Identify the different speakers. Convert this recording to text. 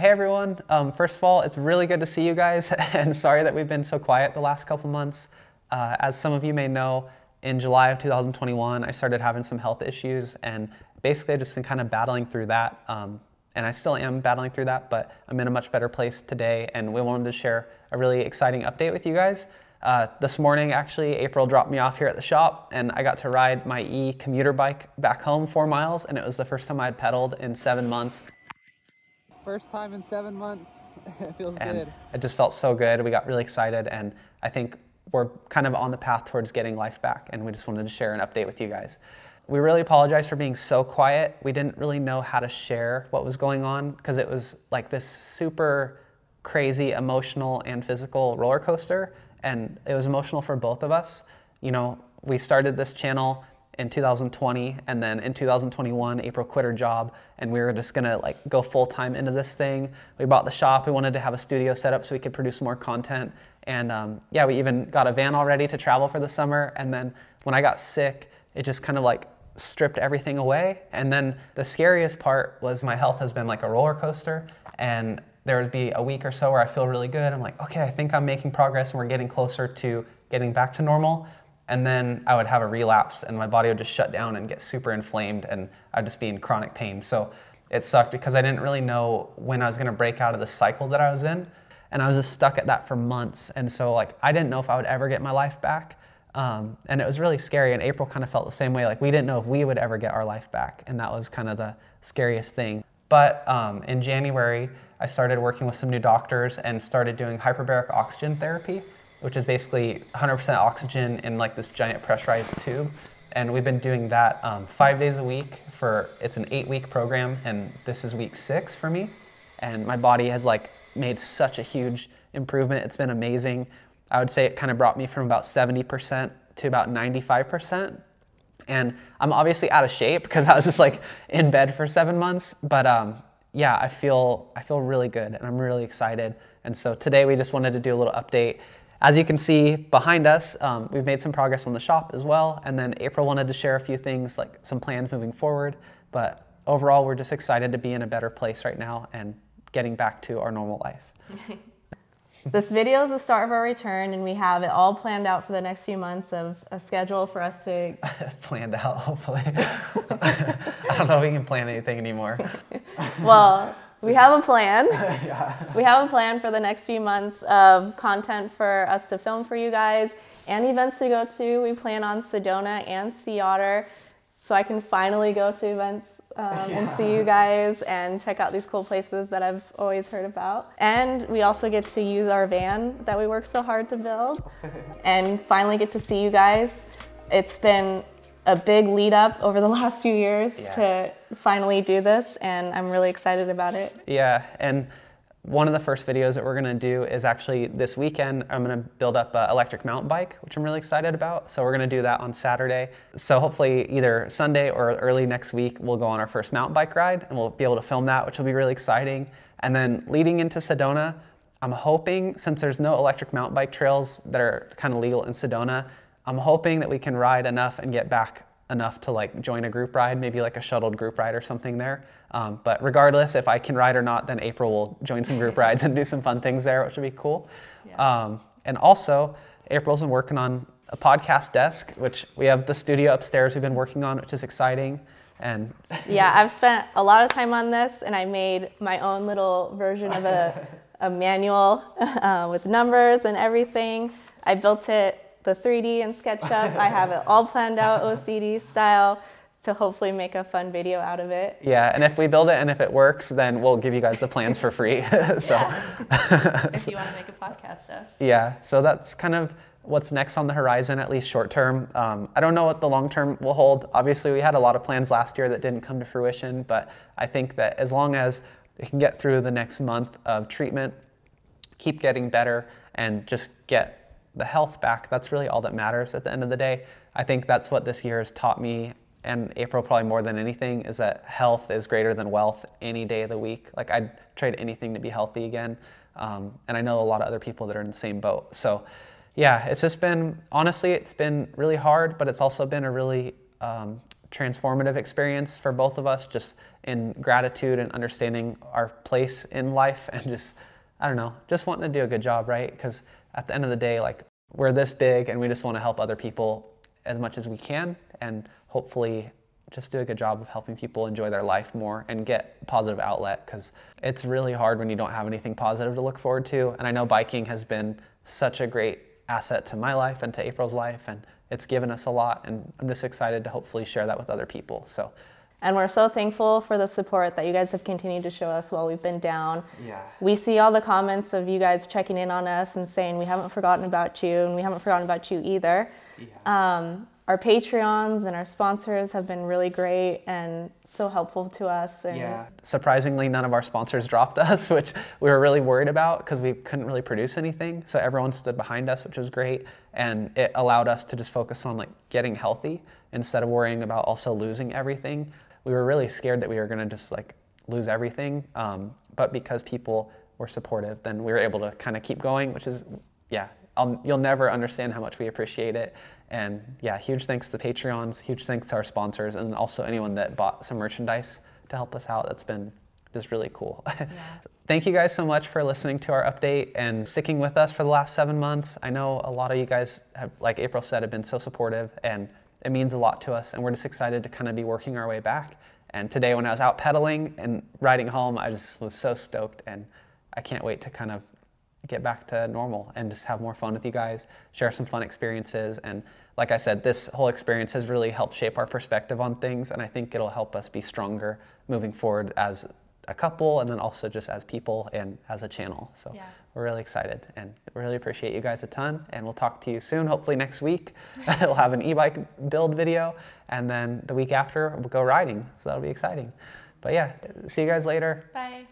Speaker 1: Hey everyone. Um, first of all, it's really good to see you guys, and sorry that we've been so quiet the last couple months. Uh, as some of you may know, in July of 2021, I started having some health issues, and basically I've just been kind of battling through that. Um, and I still am battling through that, but I'm in a much better place today, and we wanted to share a really exciting update with you guys. Uh, this morning, actually, April dropped me off here at the shop, and I got to ride my e commuter bike back home four miles, and it was the first time I had pedaled in seven months.
Speaker 2: First time in seven months. it feels
Speaker 1: and
Speaker 2: good.
Speaker 1: It just felt so good. We got really excited, and I think we're kind of on the path towards getting life back, and we just wanted to share an update with you guys. We really apologize for being so quiet. We didn't really know how to share what was going on because it was like this super crazy emotional and physical roller coaster, and it was emotional for both of us. You know, we started this channel in 2020 and then in 2021 April quit her job and we were just gonna like go full time into this thing. We bought the shop. We wanted to have a studio set up so we could produce more content. And um, yeah, we even got a van already to travel for the summer. And then when I got sick, it just kind of like stripped everything away. And then the scariest part was my health has been like a roller coaster. And there would be a week or so where I feel really good. I'm like, okay, I think I'm making progress and we're getting closer to getting back to normal and then I would have a relapse and my body would just shut down and get super inflamed and I'd just be in chronic pain. So it sucked because I didn't really know when I was gonna break out of the cycle that I was in. And I was just stuck at that for months. And so like I didn't know if I would ever get my life back. Um, and it was really scary. And April kind of felt the same way. Like we didn't know if we would ever get our life back. And that was kind of the scariest thing. But um, in January, I started working with some new doctors and started doing hyperbaric oxygen therapy which is basically 100% oxygen in like this giant pressurized tube. And we've been doing that um, five days a week for, it's an eight week program and this is week six for me. And my body has like made such a huge improvement. It's been amazing. I would say it kind of brought me from about 70% to about 95%. And I'm obviously out of shape because I was just like in bed for seven months. But um, yeah, I feel I feel really good and I'm really excited. And so today we just wanted to do a little update as you can see behind us, um, we've made some progress on the shop as well. And then April wanted to share a few things, like some plans moving forward. But overall, we're just excited to be in a better place right now and getting back to our normal life.
Speaker 3: this video is the start of our return, and we have it all planned out for the next few months of a schedule for us to.
Speaker 1: planned out, hopefully. I don't know if we can plan anything anymore.
Speaker 3: well, we have a plan. yeah. We have a plan for the next few months of content for us to film for you guys and events to go to. We plan on Sedona and Sea Otter, so I can finally go to events um, yeah. and see you guys and check out these cool places that I've always heard about. And we also get to use our van that we worked so hard to build and finally get to see you guys. It's been a big lead up over the last few years yeah. to finally do this, and I'm really excited about it.
Speaker 1: Yeah, and one of the first videos that we're gonna do is actually this weekend. I'm gonna build up an electric mountain bike, which I'm really excited about. So we're gonna do that on Saturday. So hopefully either Sunday or early next week, we'll go on our first mountain bike ride and we'll be able to film that, which will be really exciting. And then leading into Sedona, I'm hoping, since there's no electric mountain bike trails that are kind of legal in Sedona, I'm hoping that we can ride enough and get back enough to like join a group ride, maybe like a shuttled group ride or something there. Um, but regardless, if I can ride or not, then April will join some group rides and do some fun things there, which would be cool. Yeah. Um, and also, April's been working on a podcast desk, which we have the studio upstairs we've been working on, which is exciting. And
Speaker 3: yeah, I've spent a lot of time on this, and I made my own little version of a, a manual uh, with numbers and everything. I built it the 3D in SketchUp. I have it all planned out OCD style to hopefully make a fun video out of it.
Speaker 1: Yeah, and if we build it and if it works, then we'll give you guys the plans for free.
Speaker 4: so if you want to make a podcast desk.
Speaker 1: Yeah, so that's kind of what's next on the horizon, at least short term. Um, I don't know what the long term will hold. Obviously, we had a lot of plans last year that didn't come to fruition, but I think that as long as we can get through the next month of treatment, keep getting better, and just get the health back, that's really all that matters at the end of the day. I think that's what this year has taught me and April probably more than anything is that health is greater than wealth any day of the week. Like I'd trade anything to be healthy again. Um, and I know a lot of other people that are in the same boat. So yeah, it's just been, honestly, it's been really hard, but it's also been a really um, transformative experience for both of us, just in gratitude and understanding our place in life and just, I don't know, just wanting to do a good job, right? Because at the end of the day, like we're this big and we just want to help other people as much as we can and hopefully just do a good job of helping people enjoy their life more and get positive outlet because it's really hard when you don't have anything positive to look forward to. And I know biking has been such a great asset to my life and to April's life, and it's given us a lot. And I'm just excited to hopefully share that with other people. So.
Speaker 3: And we're so thankful for the support that you guys have continued to show us while we've been down.
Speaker 1: Yeah.
Speaker 3: We see all the comments of you guys checking in on us and saying we haven't forgotten about you and we haven't forgotten about you either. Yeah. Um, our Patreons and our sponsors have been really great and so helpful to us. And
Speaker 1: yeah. Surprisingly, none of our sponsors dropped us, which we were really worried about because we couldn't really produce anything. So everyone stood behind us, which was great, and it allowed us to just focus on like getting healthy instead of worrying about also losing everything. We were really scared that we were going to just like lose everything, um, but because people were supportive, then we were able to kind of keep going, which is yeah, I'll, you'll never understand how much we appreciate it. And yeah, huge thanks to the Patreons, huge thanks to our sponsors, and also anyone that bought some merchandise to help us out. That's been just really cool. Yeah. Thank you guys so much for listening to our update and sticking with us for the last seven months. I know a lot of you guys have, like April said, have been so supportive and it means a lot to us and we're just excited to kind of be working our way back. And today when I was out pedaling and riding home, I just was so stoked and I can't wait to kind of get back to normal and just have more fun with you guys, share some fun experiences. And like I said, this whole experience has really helped shape our perspective on things. And I think it'll help us be stronger moving forward as a couple and then also just as people and as a channel. So yeah. we're really excited and really appreciate you guys a ton. And we'll talk to you soon, hopefully next week. we'll have an e bike build video. And then the week after, we'll go riding. So that'll be exciting. But yeah, see you guys later.
Speaker 4: Bye.